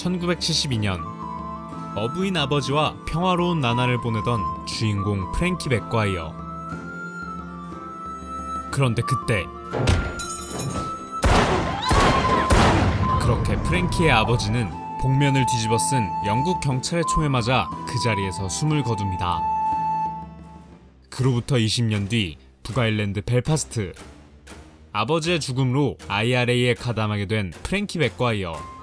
1972년 어부인 아버지와 평화로운 나날을 보내던 주인공 프랭키 맥과이어. 그런데 그때 그렇게 프랭키의 아버지는 복면을 뒤집어 쓴 영국 경찰의 총에 맞아 그 자리에서 숨을 거둡니다. 그로부터 20년 뒤 북아일랜드 벨파스트 아버지의 죽음으로 IRA에 가담하게 된 프랭키 맥과이어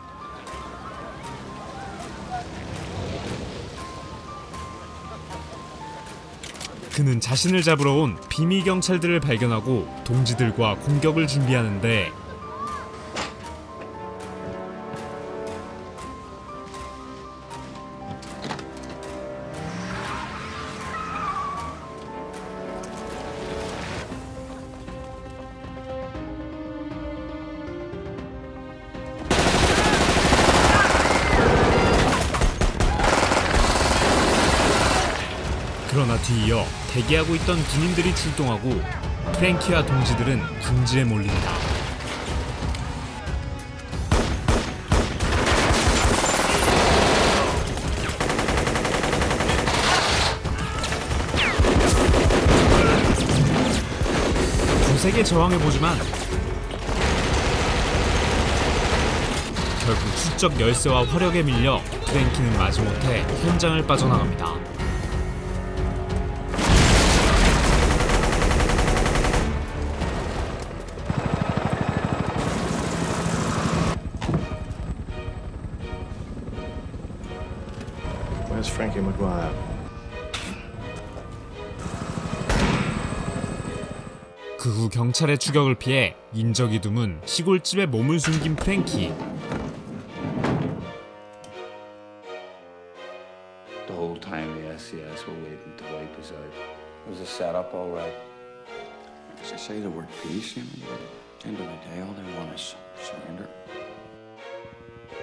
그는 자신을 잡으러 온 비밀 경찰들을 발견하고 동지들과 공격을 준비하는데 대기하고 있던 군인들이 출동하고 프랭키와 동지들은 궁지에 몰린다. 거세게 저항해보지만 결국 수적 열쇠와 화력에 밀려 프랭키는 마지못해 현장을 빠져나갑니다. 그 후 경찰의 추격을 피해 인적이 드문 시골집에 몸을 숨긴 프랭키.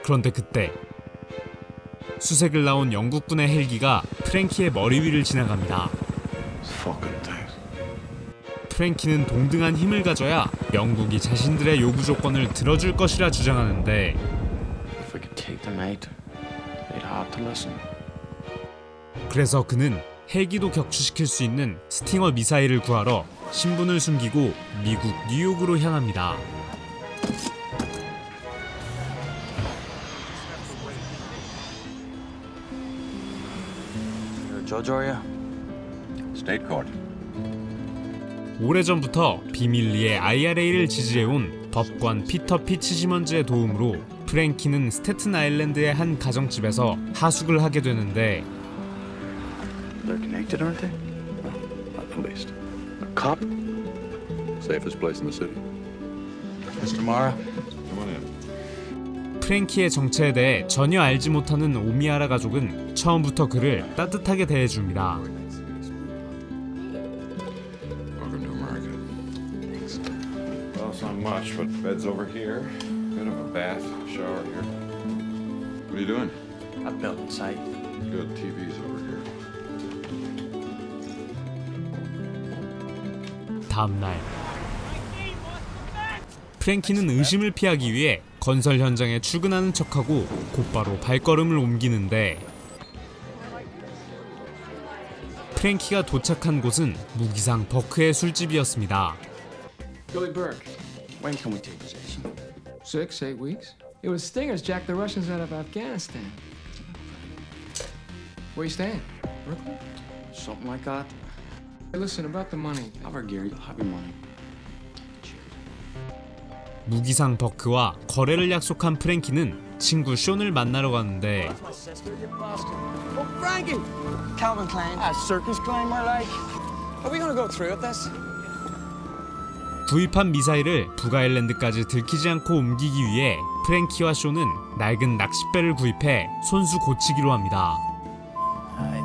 그런데 그때 수색을 나온 영국군의 헬기가 프랭키의 머리 위를 지나갑니다. 프랭키는 동등한 힘을 가져야 영국이 자신들의 요구 조건을 들어줄 것이라 주장하는데 If we could take them out, they'd have to listen. 그래서 그는 헬기도 격추시킬 수 있는 스팅어 미사일을 구하러 신분을 숨기고 미국 뉴욕으로 향합니다. Judge, are you? State court. 오래전부터 비밀리에 IRA를 지지해온 법관 피터 피치 시먼즈의 도움으로 프랭키는 스태튼 아일랜드의 한 가정집에서 하숙을 하게 되는데 They're connected, aren't they? At the least. A cop? Safest place in the city. Mr. O'Meara? Come on in. 프랭키의 정체에 대해 전혀 알지 못하는 오미아라 가족은 처음부터 그를 따뜻하게 대해줍니다. But bed's over here. Bit of a bath, shower here. What are you doing? I built inside. Good. TV's over here. 다음 날 프랭키는 의심을 피하기 위해 건설 현장에 출근하는 척하고 곧바로 발걸음을 옮기는데 프랭키가 도착한 곳은 무기상 버크의 술집이었습니다. Billy Burke, when can we take possession? Six, eight weeks. It was Stingers jacked the Russians out of Afghanistan. Where you staying? Brooklyn? Something like that. Hey, listen, about the money. Have our gear, you'll have your money. 무기상 버크와 거래를 약속한 프랭키는 친구 쇼를 만나러 가는데 Oh, Frankie! Calvin Klein. A circus climber, like. Are we gonna go through with this? 구입한 미사일을 북아일랜드까지 들키지 않고 옮기기 위해 프랭키와 쇼는 낡은 낚싯배를 구입해 손수 고치기로 합니다. Ah?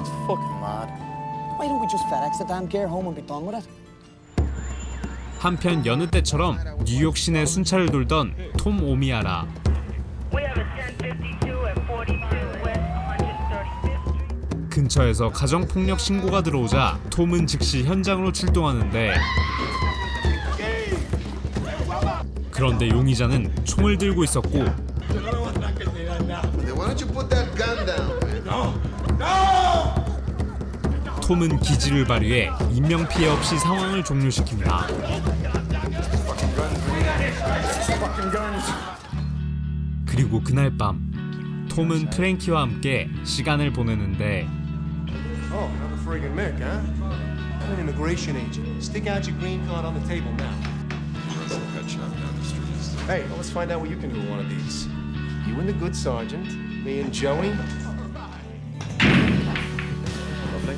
한편 여느 때처럼 뉴욕 시내 순찰을 돌던 톰 오미아라 We have a 1052 at 42 West 135th Street. 근처에서 가정폭력 신고가 들어오자 톰은 즉시 현장으로 출동하는데 그런데 용의자는 총을 들고 있었고 don't you put that gun down, man? 톰은 기지를 발휘해 인명 피해 없이 상황을 종료시킵니다. 그리고 그날 밤 톰은 프랭키와 함께 시간을 보내는데 Oh? I'm an immigration agent. Stick out your green card on the table now. Runs a Hey, well, let's find out what you can do with one of these. You and the good sergeant, me and Joey. Lovely.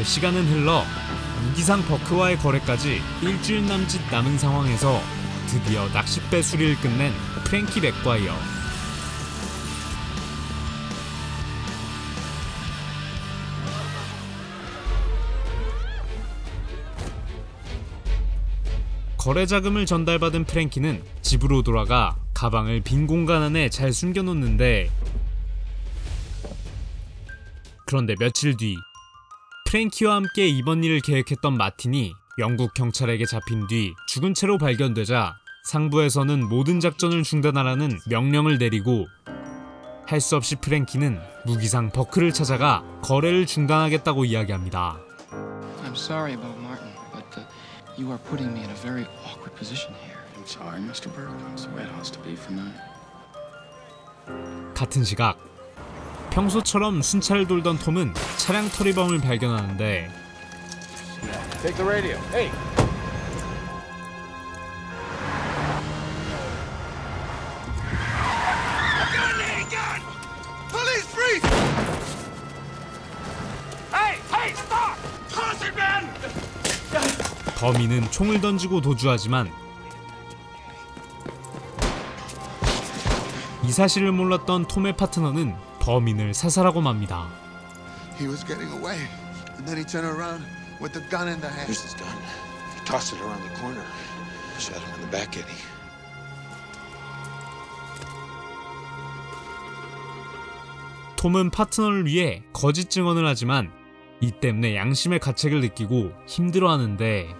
그렇게 시간은 흘러 무기상 버크와의 거래까지 일주일 남짓 남은 상황에서 드디어 낚싯배 수리를 끝낸 프랭키 맥과이어. 거래 자금을 전달받은 프랭키는 집으로 돌아가 가방을 빈 공간 안에 잘 숨겨놓는데 그런데 며칠 뒤 프랭키와 함께 이번 일을 계획했던 마틴이 영국 경찰에게 잡힌 뒤 죽은 채로 발견되자 상부에서는 모든 작전을 중단하라는 명령을 내리고 할 수 없이 프랭키는 무기상 버크를 찾아가 거래를 중단하겠다고 이야기합니다. I'm sorry about Martin, but uh, you are putting me in a very awkward position here. I'm sorry, Mr. Burke. It's the way it has to be for now. 같은 시각 평소처럼 순찰을 돌던 톰은 차량 터리범을 발견하는데 Take the radio. Hey! Police freeze! 범인은 총을 던지고 도주하지만 이 사실을 몰랐던 톰의 파트너는 범인을 사살하고 맙니다. He was getting away, and then he turned around with the gun in the hand. Here's his gun. He tossed it around the corner. Shot him in the back, Eddie. 톰은 파트너를 위해 거짓 증언을 하지만 이 때문에 양심의 가책을 느끼고 힘들어하는데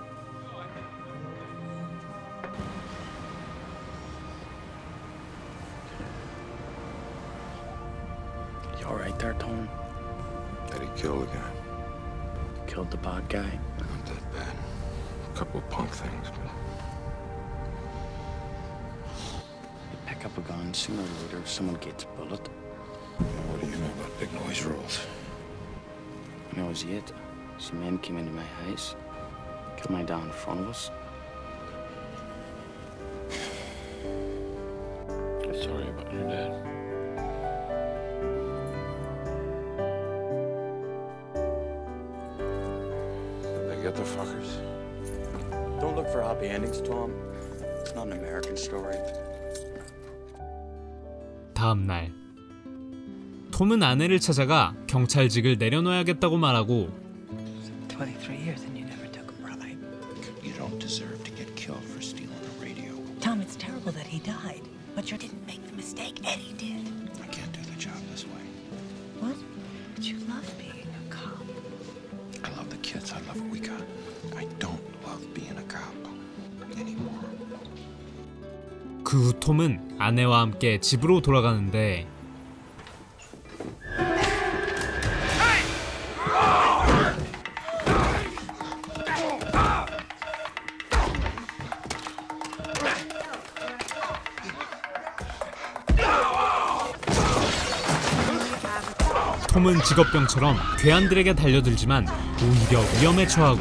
Killed a guy. Killed the bad guy. Not that bad. A couple of punk things, but You pick up a gun, sooner or later, someone gets a bullet. what do you know about big noise rules? When I was eight, some men came into my house, killed my dad in front of us. It's not an American story. 다음 날 톰은 아내를 찾아가 경찰직을 내려놓아야겠다고 말하고 23 years and you never took a bribe. You don't deserve to get killed for stealing a radio. Tom, it's terrible that he died, but you didn't make the mistake Eddie did. I can't do the job this way. What? But you love being a cop. I love the kids. I love what we got. I don't love being a cop 그 후 톰은 아내와 함께 집으로 돌아가는데 톰은 직업병처럼 괴한들에게 달려들지만 오히려 위험에 처하고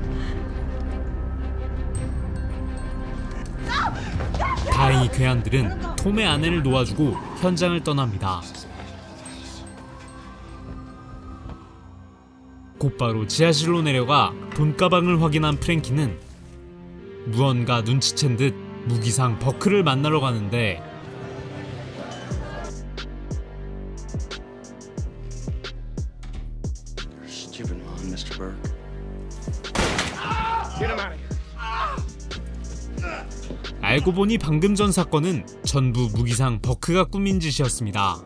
다행히 괴한들은 톰의 아내를 놓아주고 현장을 떠납니다. 곧바로 지하실로 내려가 돈가방을 확인한 프랭키는 무언가 눈치챈 듯 무기상 버크를 만나러 가는데 알고 보니 방금 전 사건은 전부 무기상 버크가 꾸민 짓이었습니다.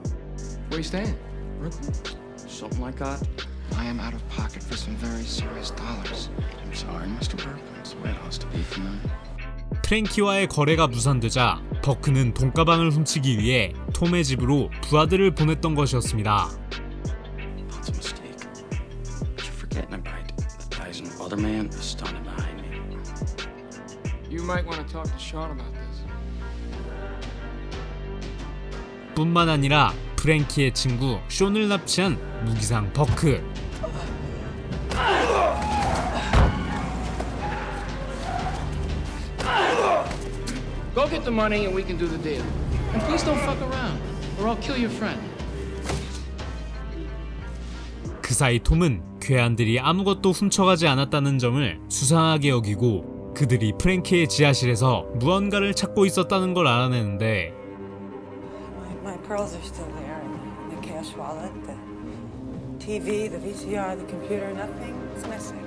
I am out of pocket for some very serious dollars. I'm sorry, Mr. Burke. That's the way it has to be tonight. 프랭키와의 거래가 무산되자 버크는 돈가방을 훔치기 위해 톰의 집으로 부하들을 보냈던 것이었습니다. That's a mistake. You're forgetting about the thousand other standing behind me. You might want to talk to Sean about this. 뿐만 아니라 프랭키의 친구 쇼를 납치한 무기상 버크 Go get the money and we can do the deal. And please don't fuck around, or I'll kill your friend. 그 사이 톰은 괴한들이 아무것도 훔쳐가지 않았다는 점을 수상하게 여기고 그들이 프랭키의 지하실에서 무언가를 찾고 있었다는 걸 알아내는데 My, my pearls are still there. The cash wallet, the TV, the VCR, the computer, nothing's missing.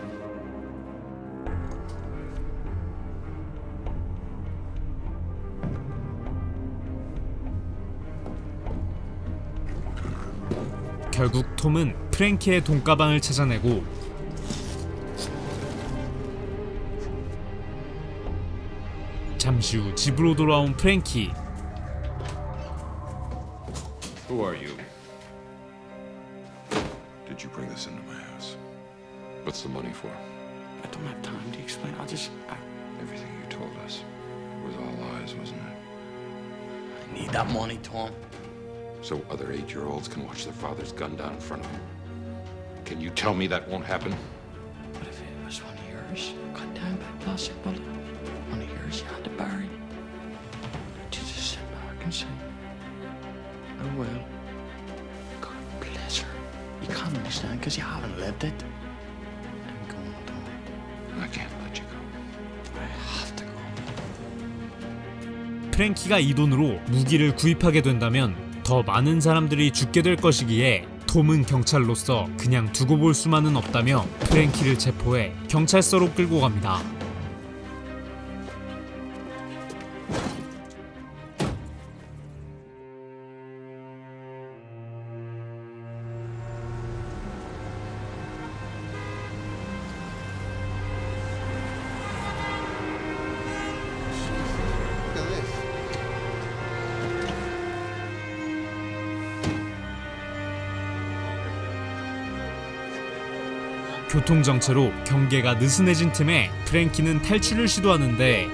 결국 톰은 프랭키의 돈가방을 찾아내고 잠시 후 집으로 돌아온 프랭키 Who are you? Did you bring this into my house? What's the money for? I don't have time to explain. I'll just. I, Everything you told us was all lies, wasn't it? I need that money, Tom. So other eight-year-olds can watch their father's gun down in front of them. Can you tell me that won't happen? But if it was one of yours, cut down by a plastic bullet, Well. God bless her. You can't understand because you haven't lived it. I'm going, Tom. I can't let you go. I have to go. 프랭키가 이 돈으로 무기를 구입하게 된다면 더 많은 사람들이 죽게 될 것이기에 톰은 경찰로서 그냥 두고 볼 수만은 없다며 프랭키를 체포해 경찰서로 끌고 갑니다. 교통 정체로 경계가 느슨해진 틈에 프랭키는 탈출을 시도하는데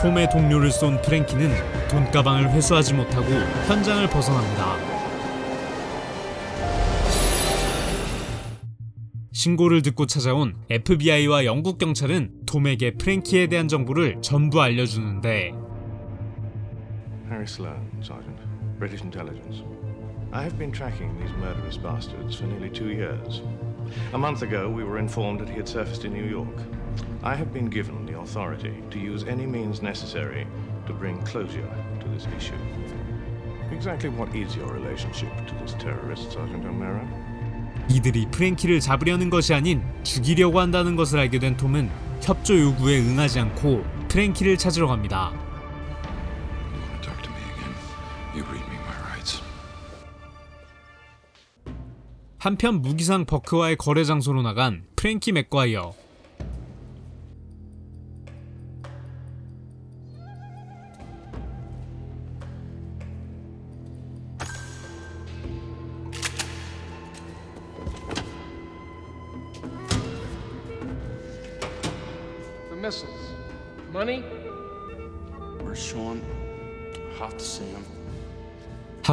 톰의 동료를 쏜 프랭키는 돈가방을 회수하지 못하고 현장을 벗어납니다. 신고를 듣고 찾아온 FBI와 영국 경찰은 톰에게 프랭키에 대한 정보를 전부 알려주는데 Harry Sloan, Sergeant. British intelligence. I have been tracking these murderous bastards for nearly two years. A month ago, we were informed that he had surfaced in New York. I have been given the authority to use any means necessary to bring closure to this issue. Exactly what is your relationship to this terrorist, Sergeant O'Mara? 이들이 프랭키를 잡으려는 것이 아닌 죽이려고 한다는 것을 알게 된 톰은 협조 요구에 응하지 않고 프랭키를 찾으러 갑니다. 한편 무기상 버크와의 거래 장소로 나간 프랭키 맥과이어.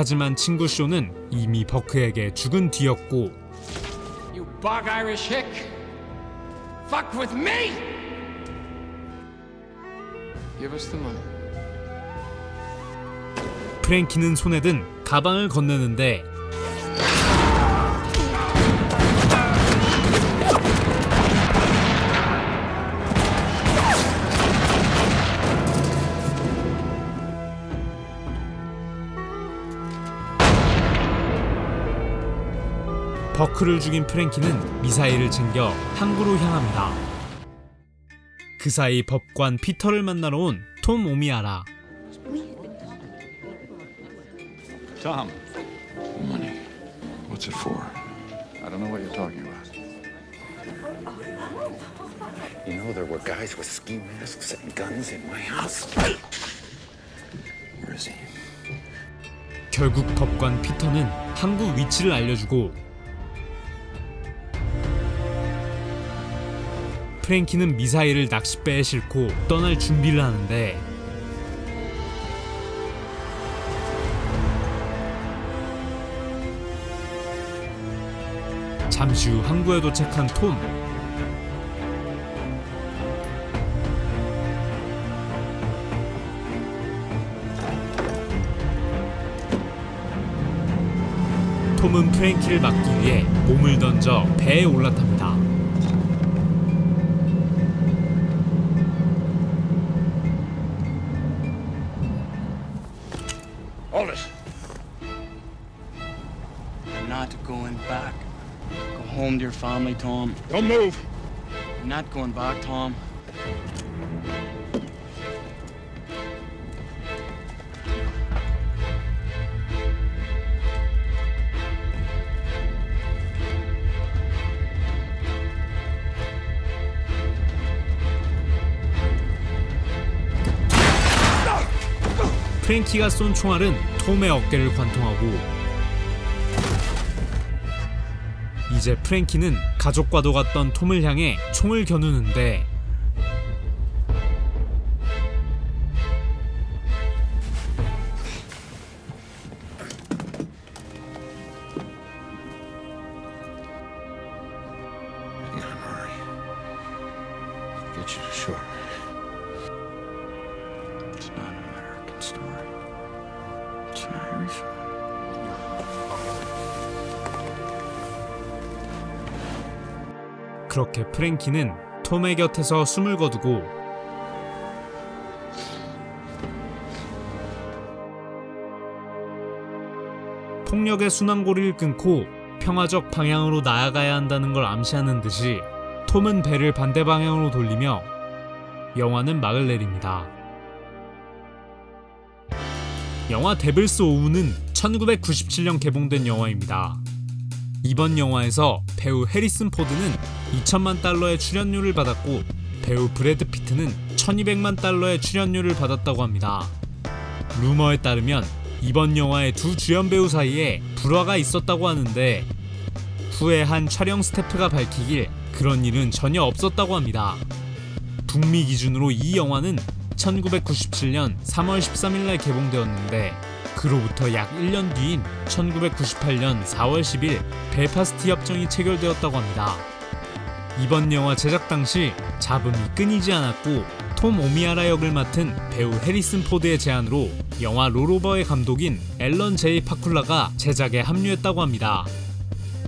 하지만 친구 쇼는 이미 버크에게 죽은 뒤였고 You bog Irish hick! Fuck with me! Give us the money. 프랭키는 손에 든 가방을 건네는데 버크를 죽인 프랭키는 미사일을 챙겨 항구로 향합니다. 그 사이 법관 피터를 만나러 온 톰 오미아라. Tom. Money. What's it for? I don't know what you're talking about. You know, there were guys with ski masks and guns in my house. Where is he? 결국 법관 피터는 항구 위치를 알려주고 프랭키는 미사일을 낚싯배에 싣고 떠날 준비를 하는데 잠시 후 항구에 도착한 톰 톰은 프랭키를 막기 위해 몸을 던져 배에 올라탑니다. Your family, Tom. Don't move. You're not going back, Tom. 프랭키가 쏜 총알은 톰의 어깨를 관통하고 이제 프랭키는 가족과도 갔던 톰을 향해 총을 겨누는데. Get you to shore. 그렇게 프랭키는 톰의 곁에서 숨을 거두고 폭력의 순환고리를 끊고 평화적 방향으로 나아가야 한다는 걸 암시하는 듯이 톰은 배를 반대 방향으로 돌리며 영화는 막을 내립니다. 영화 Devil's Own은 1997년 개봉된 영화입니다. 이번 영화에서 배우 해리슨 포드는 2천만 달러의 출연료를 받았고 배우 브래드 피트는 1200만 달러의 출연료를 받았다고 합니다. 루머에 따르면 이번 영화의 두 주연 배우 사이에 불화가 있었다고 하는데 후에 한 촬영 스태프가 밝히길 그런 일은 전혀 없었다고 합니다. 북미 기준으로 이 영화는 1997년 3월 13일 날 개봉되었는데 그로부터 약 1년 뒤인 1998년 4월 10일 벨파스트 협정이 체결되었다고 합니다. 이번 영화 제작 당시 잡음이 끊이지 않았고 톰 오미아라 역을 맡은 배우 해리슨 포드의 제안으로 영화 Rollover의 감독인 앨런 제이 파쿨라가 제작에 합류했다고 합니다.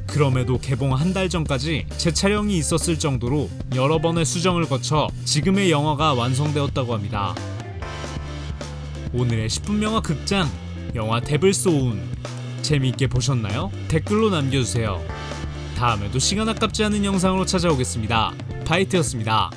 그럼에도 개봉 한 달 전까지 재촬영이 있었을 정도로 여러 번의 수정을 거쳐 지금의 영화가 완성되었다고 합니다. 오늘의 10분 영화 극장 영화 데블스 오운 재미있게 보셨나요? 댓글로 남겨주세요. 다음에도 시간 아깝지 않은 영상으로 찾아오겠습니다. 바이트였습니다.